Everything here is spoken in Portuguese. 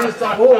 criança boa.